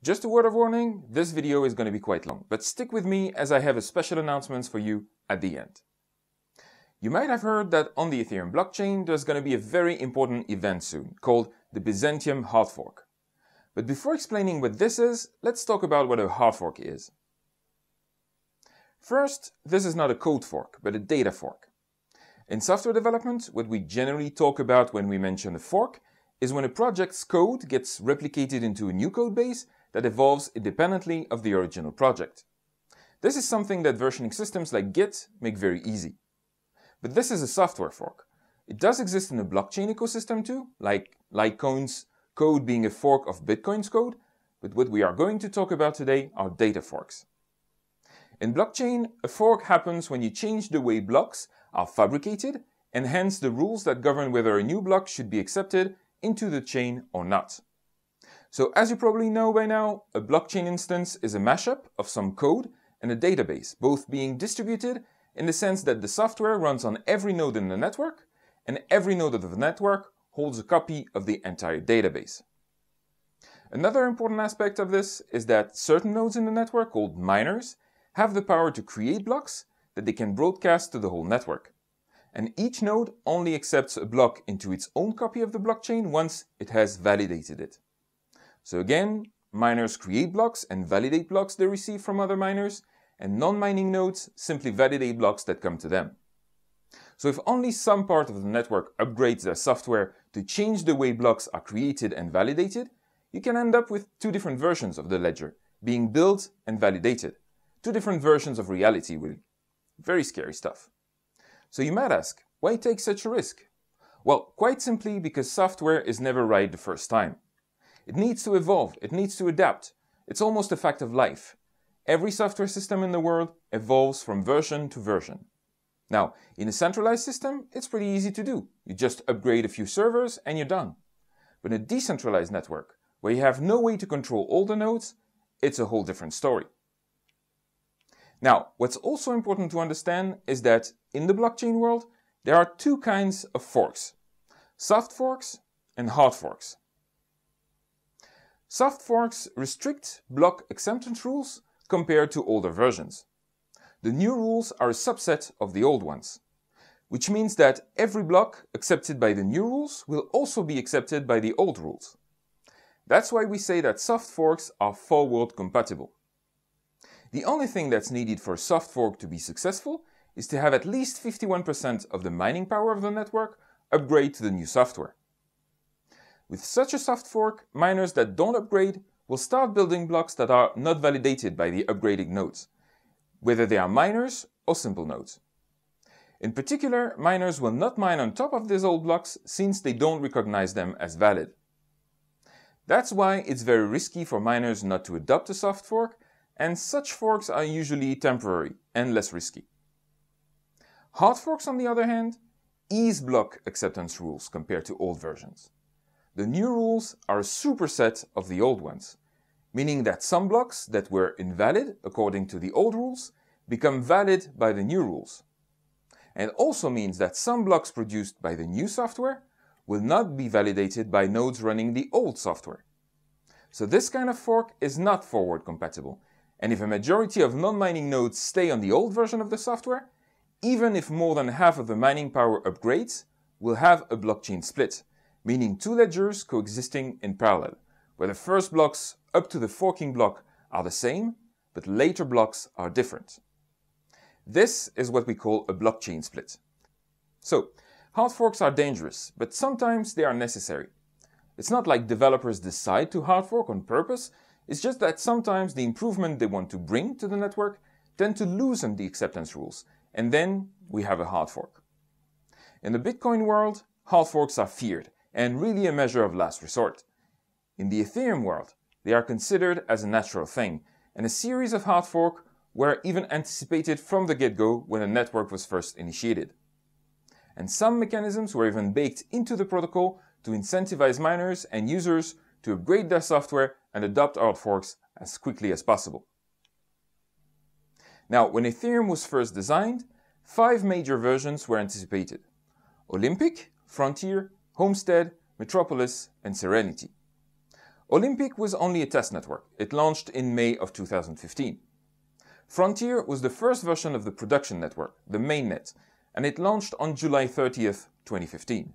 Just a word of warning, this video is going to be quite long, but stick with me as I have a special announcement for you at the end. You might have heard that on the Ethereum blockchain there's going to be a very important event soon called the Byzantium hard fork. But before explaining what this is, let's talk about what a hard fork is. First, this is not a code fork, but a data fork. In software development, what we generally talk about when we mention a fork is when a project's code gets replicated into a new code base that evolves independently of the original project. This is something that versioning systems like Git make very easy. But this is a software fork. It does exist in the blockchain ecosystem too, like Litecoin's code being a fork of Bitcoin's code, but what we are going to talk about today are data forks. In blockchain, a fork happens when you change the way blocks are fabricated and hence the rules that govern whether a new block should be accepted into the chain or not. So as you probably know by now, a blockchain instance is a mashup of some code and a database, both being distributed in the sense that the software runs on every node in the network and every node of the network holds a copy of the entire database. Another important aspect of this is that certain nodes in the network, called miners, have the power to create blocks that they can broadcast to the whole network. And each node only accepts a block into its own copy of the blockchain once it has validated it. So again, miners create blocks and validate blocks they receive from other miners, and non-mining nodes simply validate blocks that come to them. So if only some part of the network upgrades their software to change the way blocks are created and validated, you can end up with two different versions of the ledger, being built and validated. Two different versions of reality, really. Very scary stuff. So you might ask, why take such a risk? Well, quite simply because software is never right the first time. It needs to evolve, it needs to adapt. It's almost a fact of life. Every software system in the world evolves from version to version. Now, in a centralized system, it's pretty easy to do. You just upgrade a few servers and you're done. But in a decentralized network, where you have no way to control all the nodes, it's a whole different story. Now, what's also important to understand is that in the blockchain world, there are two kinds of forks. Soft forks and hard forks. Soft forks restrict block acceptance rules compared to older versions. The new rules are a subset of the old ones, which means that every block accepted by the new rules will also be accepted by the old rules. That's why we say that soft forks are forward compatible. The only thing that's needed for a soft fork to be successful is to have at least 51% of the mining power of the network upgrade to the new software. With such a soft fork, miners that don't upgrade will start building blocks that are not validated by the upgrading nodes, whether they are miners or simple nodes. In particular, miners will not mine on top of these old blocks since they don't recognize them as valid. That's why it's very risky for miners not to adopt a soft fork and such forks are usually temporary and less risky. Hard forks, on the other hand, ease block acceptance rules compared to old versions. The new rules are a superset of the old ones, meaning that some blocks that were invalid according to the old rules become valid by the new rules. And also means that some blocks produced by the new software will not be validated by nodes running the old software. So this kind of fork is not forward compatible and if a majority of non-mining nodes stay on the old version of the software, even if more than half of the mining power upgrades, we'll have a blockchain split, meaning two ledgers coexisting in parallel, where the first blocks up to the forking block are the same, but later blocks are different. This is what we call a blockchain split. So, hard forks are dangerous, but sometimes they are necessary. It's not like developers decide to hard fork on purpose, it's just that sometimes the improvement they want to bring to the network tend to loosen the acceptance rules, and then we have a hard fork. In the Bitcoin world, hard forks are feared and really a measure of last resort. In the Ethereum world, they are considered as a natural thing, and a series of hard forks were even anticipated from the get-go when a network was first initiated. And some mechanisms were even baked into the protocol to incentivize miners and users to upgrade their software and adopt hard forks as quickly as possible. Now, when Ethereum was first designed, five major versions were anticipated. Olympic, Frontier, Homestead, Metropolis, and Serenity. Olympic was only a test network. It launched in May of 2015. Frontier was the first version of the production network, the mainnet, and it launched on July 30th, 2015.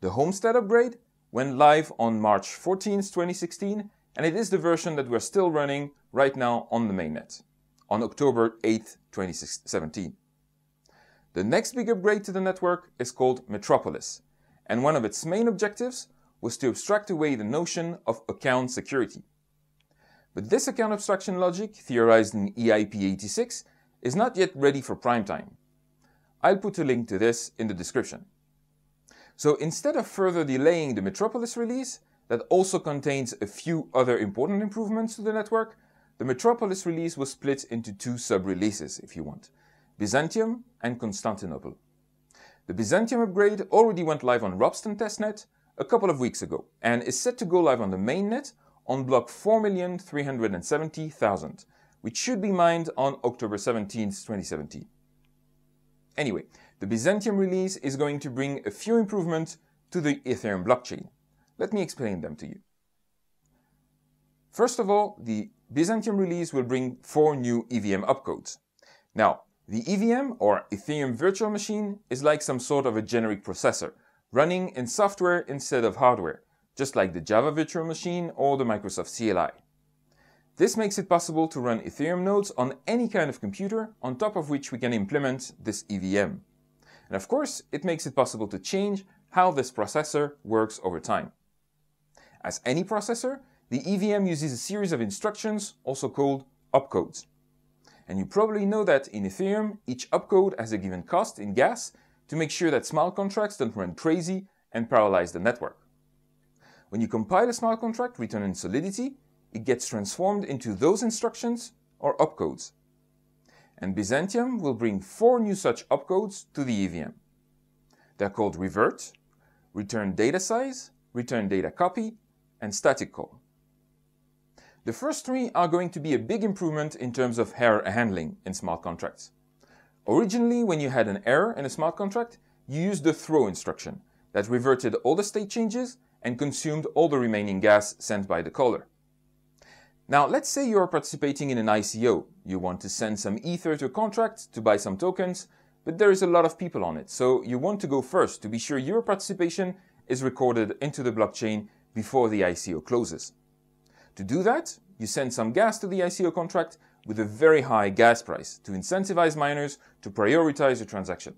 The Homestead upgrade went live on March 14th, 2016, and it is the version that we're still running right now on the mainnet, on October 8th, 2017. The next big upgrade to the network is called Metropolis, and one of its main objectives was to abstract away the notion of account security. But this account abstraction logic, theorized in EIP86, is not yet ready for prime time. I'll put a link to this in the description. So instead of further delaying the Metropolis release, that also contains a few other important improvements to the network, the Metropolis release was split into two sub-releases, if you want, Byzantium and Constantinople. The Byzantium upgrade already went live on Ropsten testnet a couple of weeks ago, and is set to go live on the mainnet on block 4,370,000, which should be mined on October 17, 2017. Anyway, the Byzantium release is going to bring a few improvements to the Ethereum blockchain. Let me explain them to you. First of all, the Byzantium release will bring four new EVM opcodes. Now, the EVM, or Ethereum Virtual Machine, is like some sort of a generic processor, running in software instead of hardware, just like the Java Virtual Machine or the Microsoft CLI. This makes it possible to run Ethereum nodes on any kind of computer on top of which we can implement this EVM. And of course, it makes it possible to change how this processor works over time. As any processor, the EVM uses a series of instructions, also called opcodes. And you probably know that in Ethereum, each opcode has a given cost in gas to make sure that smart contracts don't run crazy and paralyze the network. When you compile a smart contract written in Solidity, it gets transformed into those instructions or opcodes. And Byzantium will bring four new such opcodes to the EVM. They're called revert, return data size, return data copy, and static call. The first three are going to be a big improvement in terms of error handling in smart contracts. Originally, when you had an error in a smart contract, you used the throw instruction that reverted all the state changes and consumed all the remaining gas sent by the caller. Now, let's say you are participating in an ICO. You want to send some Ether to a contract to buy some tokens, but there is a lot of people on it, so you want to go first to be sure your participation is recorded into the blockchain before the ICO closes. To do that, you send some gas to the ICO contract with a very high gas price to incentivize miners to prioritize the transaction.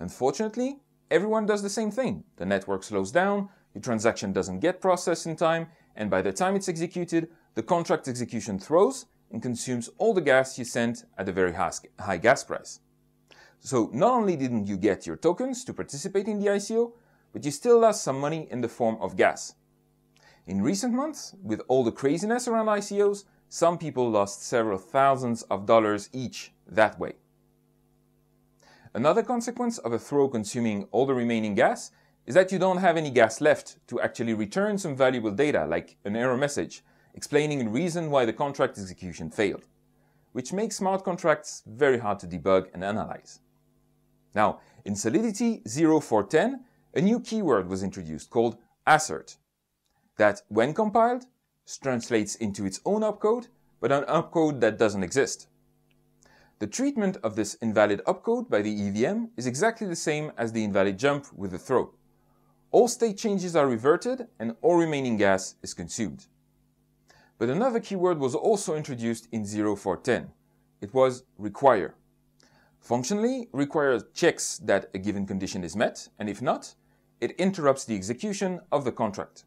Unfortunately, everyone does the same thing. The network slows down, the transaction doesn't get processed in time, and by the time it's executed, the contract execution throws and consumes all the gas you sent at a very high gas price. So not only didn't you get your tokens to participate in the ICO, but you still lost some money in the form of gas. In recent months, with all the craziness around ICOs, some people lost several thousands of dollars each that way. Another consequence of a throw consuming all the remaining gas is that you don't have any gas left to actually return some valuable data, like an error message, explaining the reason why the contract execution failed, which makes smart contracts very hard to debug and analyze. Now, in Solidity 0410, a new keyword was introduced called assert, that, when compiled, translates into its own opcode, but an opcode that doesn't exist. The treatment of this invalid opcode by the EVM is exactly the same as the invalid jump with the throw all state changes are reverted and all remaining gas is consumed. But another keyword was also introduced in 0410. It was require. Functionally, require checks that a given condition is met, and if not, it interrupts the execution of the contract.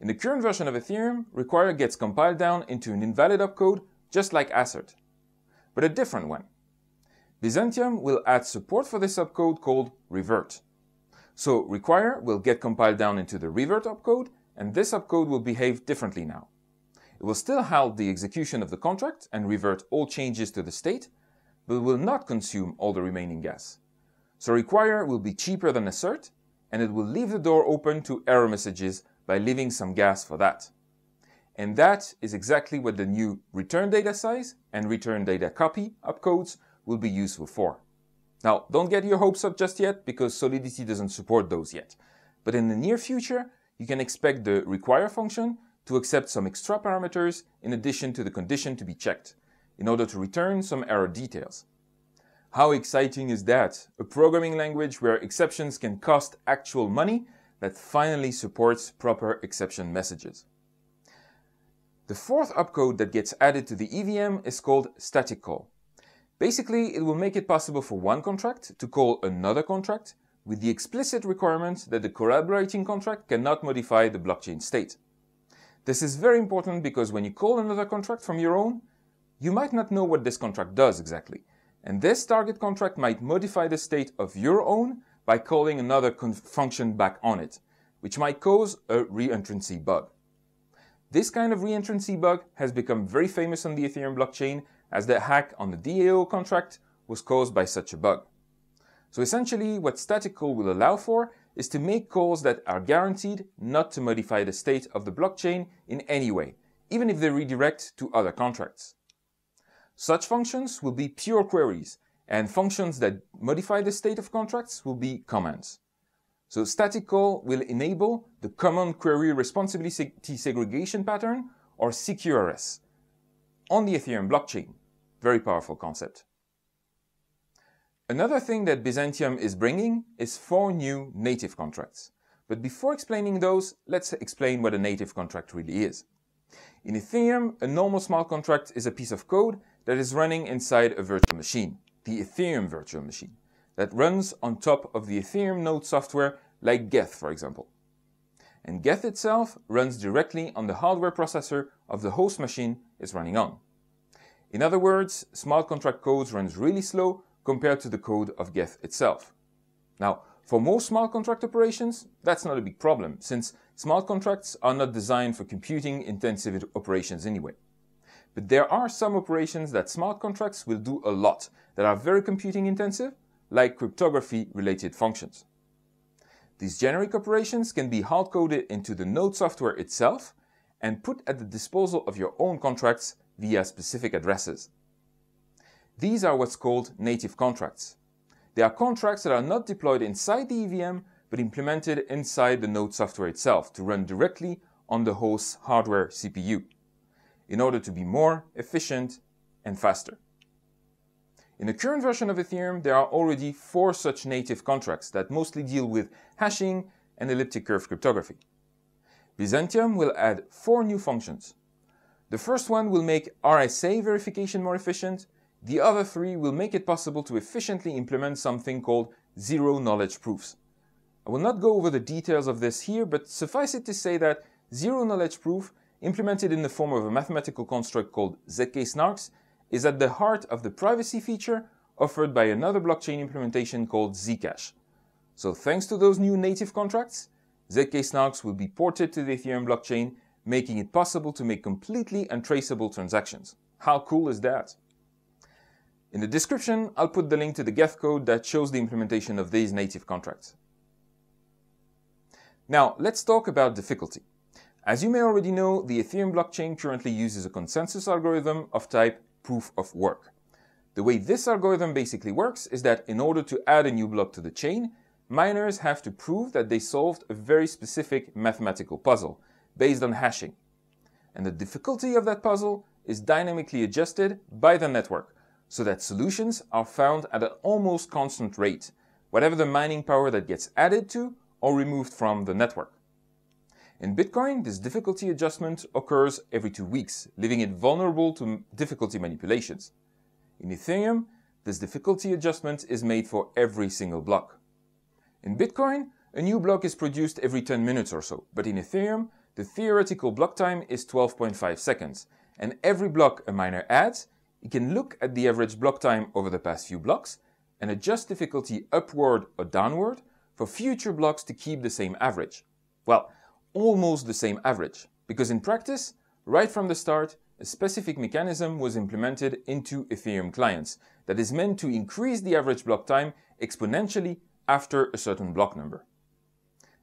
In the current version of Ethereum, require gets compiled down into an invalid opcode just like assert, but a different one. Byzantium will add support for this opcode called revert. So require will get compiled down into the revert opcode, and this opcode will behave differently now. It will still halt the execution of the contract and revert all changes to the state, but will not consume all the remaining gas. So require will be cheaper than assert, and it will leave the door open to error messages by leaving some gas for that. And that is exactly what the new return data size and return data copy opcodes will be useful for. Now, don't get your hopes up just yet because Solidity doesn't support those yet. But in the near future, you can expect the require function to accept some extra parameters in addition to the condition to be checked, in order to return some error details. How exciting is that? A programming language where exceptions can cost actual money that finally supports proper exception messages. The fourth opcode that gets added to the EVM is called static call. Basically, it will make it possible for one contract to call another contract with the explicit requirement that the collaborating contract cannot modify the blockchain state. This is very important because when you call another contract from your own, you might not know what this contract does exactly. And this target contract might modify the state of your own by calling another function back on it, which might cause a reentrancy bug. This kind of reentrancy bug has become very famous on the Ethereum blockchain as the hack on the DAO contract was caused by such a bug. So essentially, what static call will allow for is to make calls that are guaranteed not to modify the state of the blockchain in any way, even if they redirect to other contracts. Such functions will be pure queries, and functions that modify the state of contracts will be commands. So static call will enable the Command Query Responsibility Segregation Pattern, or CQRS, on the Ethereum blockchain. Very powerful concept. Another thing that Byzantium is bringing is four new native contracts. But before explaining those, let's explain what a native contract really is. In Ethereum, a normal smart contract is a piece of code that is running inside a virtual machine, the Ethereum virtual machine, that runs on top of the Ethereum node software like Geth, for example. And Geth itself runs directly on the hardware processor of the host machine it's running on. In other words, smart contract code runs really slow compared to the code of Geth itself. Now, for most smart contract operations, that's not a big problem, since smart contracts are not designed for computing intensive operations anyway. But there are some operations that smart contracts will do a lot that are very computing intensive, like cryptography related functions. These generic operations can be hard coded into the node software itself and put at the disposal of your own contracts via specific addresses. These are what's called native contracts. They are contracts that are not deployed inside the EVM, but implemented inside the node software itself to run directly on the host's hardware CPU, in order to be more efficient and faster. In the current version of Ethereum, there are already four such native contracts that mostly deal with hashing and elliptic curve cryptography. Byzantium will add four new functions. The first one will make RSA verification more efficient the other three will make it possible to efficiently implement something called zero knowledge proofs. I will not go over the details of this here, but suffice it to say that zero knowledge proof, implemented in the form of a mathematical construct called ZK Snarks, is at the heart of the privacy feature offered by another blockchain implementation called Zcash. So thanks to those new native contracts, ZK Snarks will be ported to the Ethereum blockchain, making it possible to make completely untraceable transactions. How cool is that? In the description, I'll put the link to the Geth code that shows the implementation of these native contracts. Now, let's talk about difficulty. As you may already know, the Ethereum blockchain currently uses a consensus algorithm of type proof of work. The way this algorithm basically works is that in order to add a new block to the chain, miners have to prove that they solved a very specific mathematical puzzle based on hashing. And the difficulty of that puzzle is dynamically adjusted by the network so that solutions are found at an almost constant rate, whatever the mining power that gets added to or removed from the network. In Bitcoin, this difficulty adjustment occurs every two weeks, leaving it vulnerable to difficulty manipulations. In Ethereum, this difficulty adjustment is made for every single block. In Bitcoin, a new block is produced every 10 minutes or so, but in Ethereum, the theoretical block time is 12.5 seconds, and every block a miner adds you can look at the average block time over the past few blocks and adjust difficulty upward or downward for future blocks to keep the same average. Well, almost the same average, because in practice, right from the start, a specific mechanism was implemented into Ethereum clients that is meant to increase the average block time exponentially after a certain block number.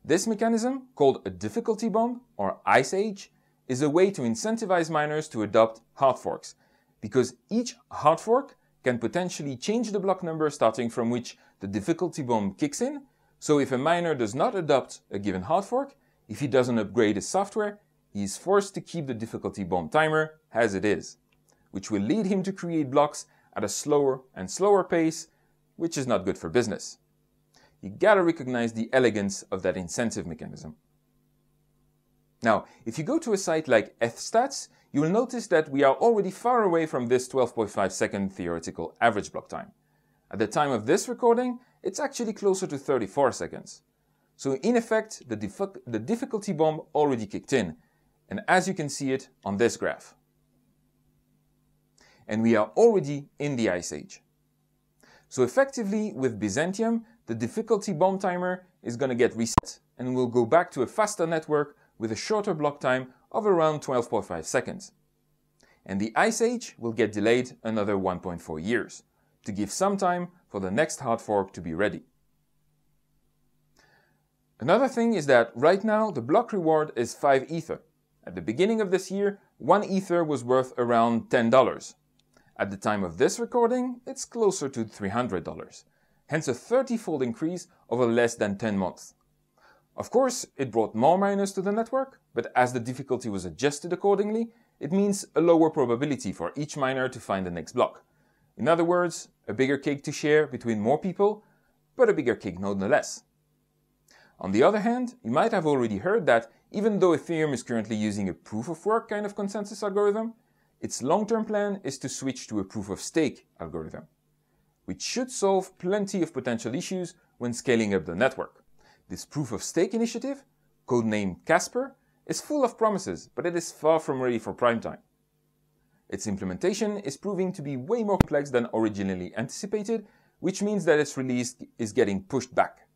This mechanism, called a difficulty bomb or ice age, is a way to incentivize miners to adopt hard forks because each hard fork can potentially change the block number starting from which the difficulty bomb kicks in. So if a miner does not adopt a given hard fork, if he doesn't upgrade his software, he is forced to keep the difficulty bomb timer as it is, which will lead him to create blocks at a slower and slower pace, which is not good for business. You gotta recognize the elegance of that incentive mechanism. Now, if you go to a site like ETHStats, you will notice that we are already far away from this 12.5 second theoretical average block time. At the time of this recording, it's actually closer to 34 seconds. So in effect, the, the difficulty bomb already kicked in, and as you can see it on this graph. And we are already in the Ice Age. So effectively, with Byzantium, the difficulty bomb timer is going to get reset and we'll go back to a faster network with a shorter block time of around 12.5 seconds. And the Ice Age will get delayed another 1.4 years to give some time for the next hard fork to be ready. Another thing is that right now the block reward is 5 Ether. At the beginning of this year, 1 Ether was worth around $10. At the time of this recording, it's closer to $300, hence a 30-fold increase over less than 10 months. Of course, it brought more miners to the network, but as the difficulty was adjusted accordingly, it means a lower probability for each miner to find the next block. In other words, a bigger cake to share between more people, but a bigger cake nonetheless. On the other hand, you might have already heard that even though Ethereum is currently using a proof of work kind of consensus algorithm, its long-term plan is to switch to a proof of stake algorithm, which should solve plenty of potential issues when scaling up the network. This proof of stake initiative, codenamed Casper, is full of promises, but it is far from ready for prime time. Its implementation is proving to be way more complex than originally anticipated, which means that its release is getting pushed back.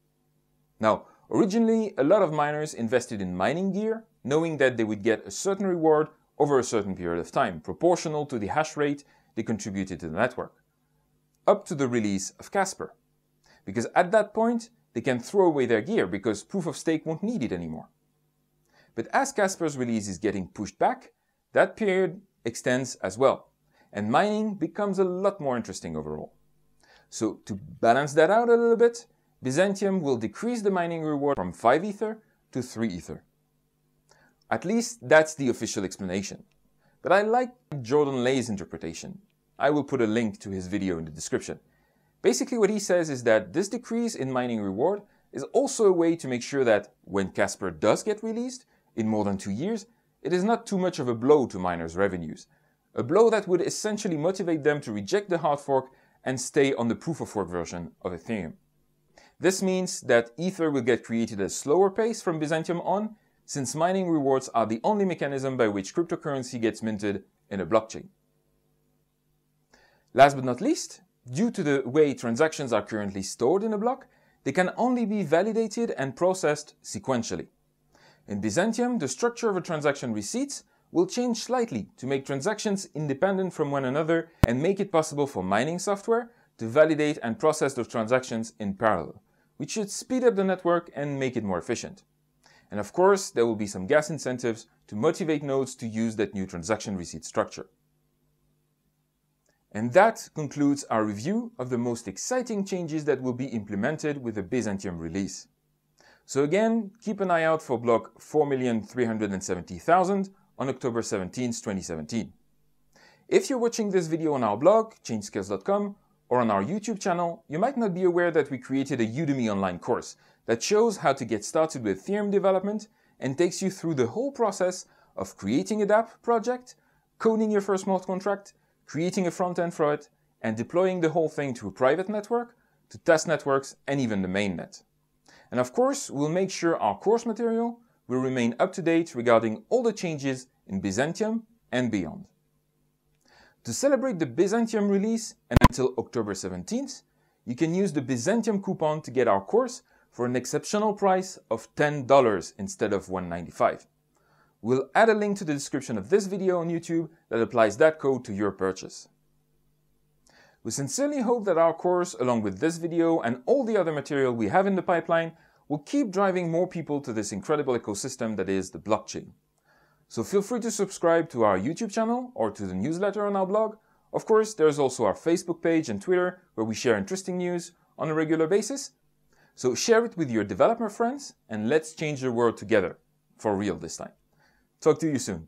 Now, originally, a lot of miners invested in mining gear, knowing that they would get a certain reward over a certain period of time, proportional to the hash rate they contributed to the network, up to the release of Casper. Because at that point, they can throw away their gear because proof of stake won't need it anymore. But as Casper's release is getting pushed back, that period extends as well, and mining becomes a lot more interesting overall. So to balance that out a little bit, Byzantium will decrease the mining reward from 5 Ether to 3 Ether. At least that's the official explanation. But I like Jordan Leigh's interpretation. I will put a link to his video in the description. Basically what he says is that this decrease in mining reward is also a way to make sure that when Casper does get released, in more than two years, it is not too much of a blow to miners' revenues. A blow that would essentially motivate them to reject the hard fork and stay on the proof of work version of Ethereum. This means that Ether will get created at a slower pace from Byzantium on, since mining rewards are the only mechanism by which cryptocurrency gets minted in a blockchain. Last but not least, Due to the way transactions are currently stored in a block, they can only be validated and processed sequentially. In Byzantium, the structure of a transaction receipts will change slightly to make transactions independent from one another and make it possible for mining software to validate and process those transactions in parallel, which should speed up the network and make it more efficient. And of course, there will be some gas incentives to motivate nodes to use that new transaction receipt structure. And that concludes our review of the most exciting changes that will be implemented with the Byzantium release. So again, keep an eye out for block 4,370,000 on October 17, 2017. If you're watching this video on our blog, chainskills.com, or on our YouTube channel, you might not be aware that we created a Udemy online course that shows how to get started with Ethereum development and takes you through the whole process of creating a dApp project, coding your first smart contract, creating a front end for it, and deploying the whole thing to a private network, to test networks, and even the mainnet. And of course, we'll make sure our course material will remain up to date regarding all the changes in Byzantium and beyond. To celebrate the Byzantium release and until October 17th, you can use the Byzantium coupon to get our course for an exceptional price of $10 instead of 195. We'll add a link to the description of this video on YouTube that applies that code to your purchase. We sincerely hope that our course, along with this video and all the other material we have in the pipeline, will keep driving more people to this incredible ecosystem that is the blockchain. So feel free to subscribe to our YouTube channel or to the newsletter on our blog. Of course, there's also our Facebook page and Twitter where we share interesting news on a regular basis. So share it with your developer friends and let's change the world together. for real this time. Talk to you soon.